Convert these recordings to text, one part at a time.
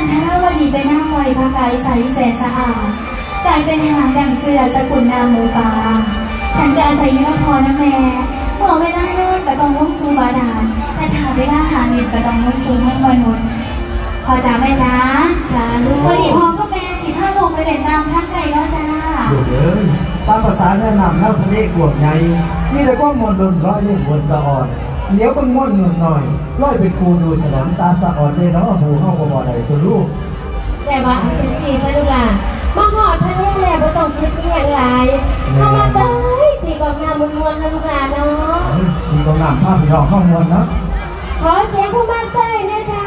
นทาวดีเป็นหน้าคอยพระกายใสแสนสะอาดกลายเป็นหางดังเสือสกุลนามหมูป่าฉันกาใส่ยุพรนะแม่เมื่อเวลานอนก็ต้องมุ่งสู่บาดาลแต่ถ้าเวลาหาเงินก็ต้องมุ่งสู่เมืองมนุษย์พอจ้าแม่จ้าจ้าลูกวันนี้พ่อก็แม่สิพาลูกไปเล่นน้ำทั้งไกลเนาะจ้าลูกเอ้ยตามภาษาแนะนำเล่าทะเลกวดไงมีแต่ก็มนต์ดนร้อยเล่นบนสะอ่อน เดี๋ยวมันม่วนเงินหน่อยร้อยเป็นครูดูสนองตาสะอ่อนได้เนาะหูเข้าบ่บ่ได้ตัวลูกแต่ว่าเป็นสีสนุกล่ะมาหอดทะเลแหละบ่ต้องคิดอีหยังหลายเข้ามาเต้ยตีกองงามมวนๆนะลูกหลานเนาะเฮ้ยมีกำลังภาพพี่น้องข้ามวลเนาะขอเสียงผู้มาเต้ยนะจ้า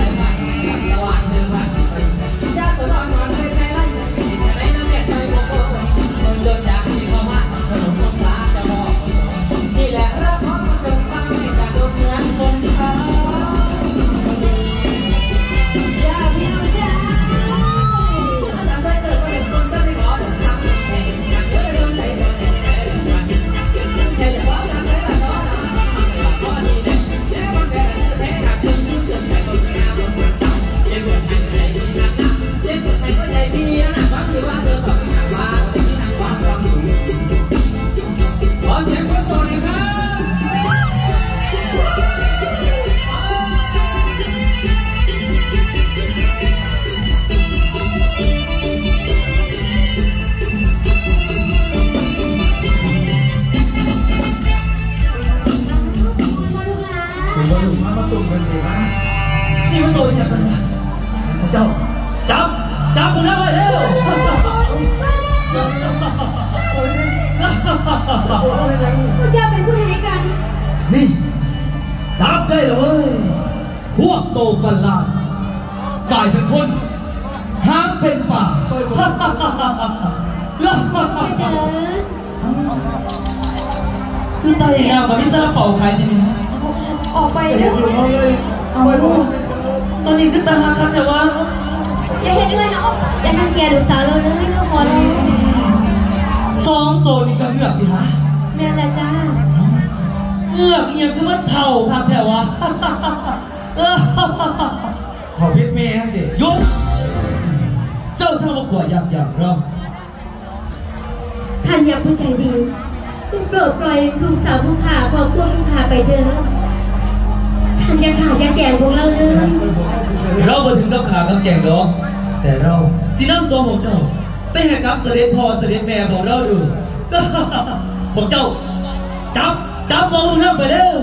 อง ลุงมามาตุ่มกันดีนะนี่มันตัวอย่างไรเจ้าจับจับผมแล้วไว้เร็วพระเจ้าเป็นผู้ใดกัน นี่จับได้เลยพวกโตกันลากลายเป็นคนหางเป็นป่าเดินคือไต่น้ำกับพี่ซาลาเป่าขายที่นี่ ออกไปไปเด้เห็นออยู่เขาเลยไปบอกตอนนี้คือตาหักครับแต่ว่าอย่าเห็นเลยนะอย่าทำแกลูกสาวเราเลยเราขอเลยสองตัวนี่ก็เงือกพี่ฮะแม่ละจ้าเงือกเอียงคือว่าเท่าครับแต่ว่าเออขอพิษเมย์ให้ดิหยุดเจ้าช่างประกวดอยากอยากเราท่านอยากผู้ใจดีโปรดปล่อยลูกสาวผู้ขาครอบครัวผู้ขาไปเถอะท่าน อย่าขาดอย่าแก่งพวกเราเลยเราไปถึงกับขากับแก่งดอกแต่เราสิน้ำตัวของเจ้าไปให้กับเสด็จพ่อเสด็จแม่ของเราดูผมเจ้าจับจับตัวมึงเริ่มไปเร็ว